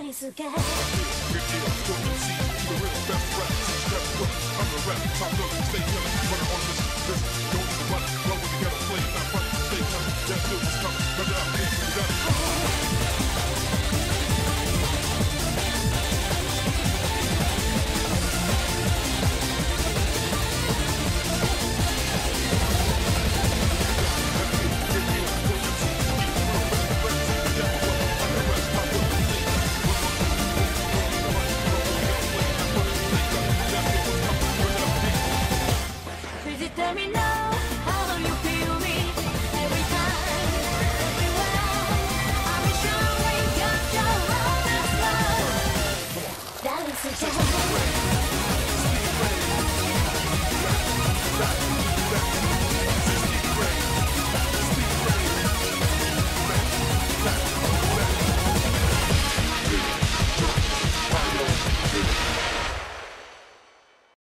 大好 me know.